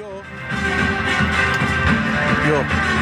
Yok. Yok.